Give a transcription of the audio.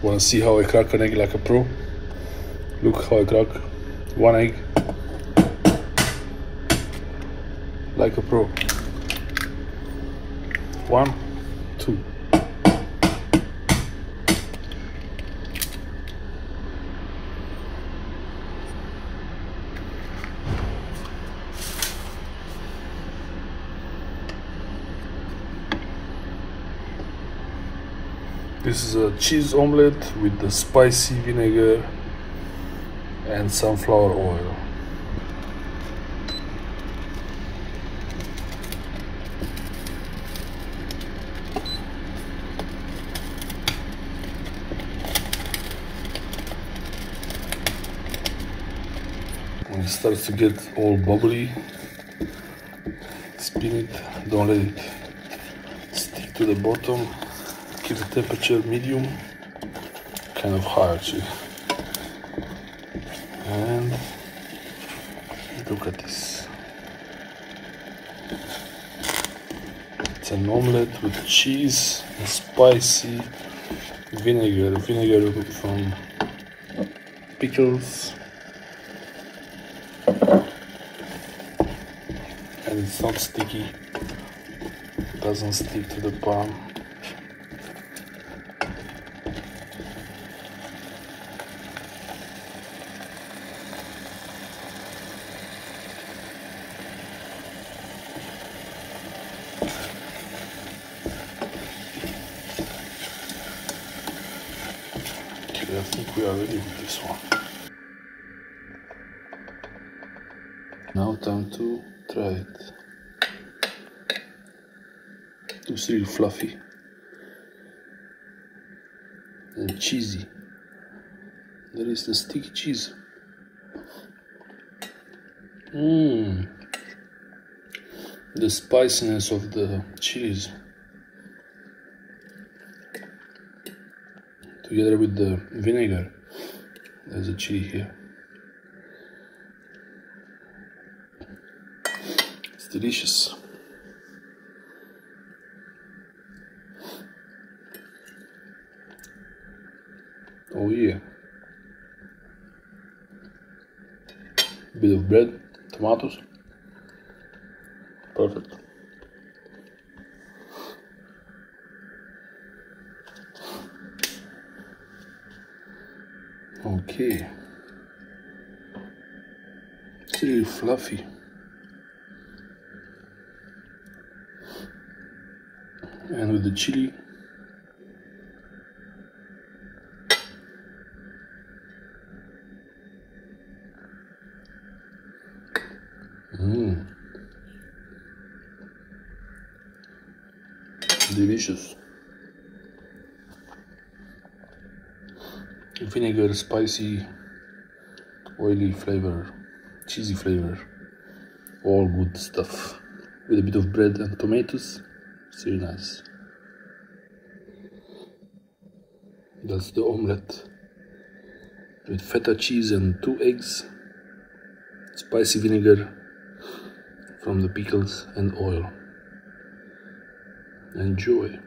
Wanna see how I crack an egg like a pro? Look how I crack one egg like a pro. One, two. This is a cheese omelette with the spicy vinegar and sunflower oil. When it starts to get all bubbly, spin it, don't let it stick to the bottom keep the temperature medium, kind of hard. And look at this. It's an omelette with cheese and spicy vinegar, vinegar from pickles. And it's not sticky, doesn't stick to the pan. Okay, I think we are ready with this one. Now time to try it. It's really fluffy and cheesy. There is the sticky cheese. Mmm. The spiciness of the cheese. Together with the vinegar. There's a chili here. It's delicious. Oh yeah. Bit of bread, tomatoes. Perfect. Okay. Really fluffy. And with the chili. Mmm. Delicious. Vinegar, spicy, oily flavor, cheesy flavor, all good stuff. With a bit of bread and tomatoes, it's really nice. That's the omelette with feta cheese and two eggs, spicy vinegar from the pickles and oil. Enjoy.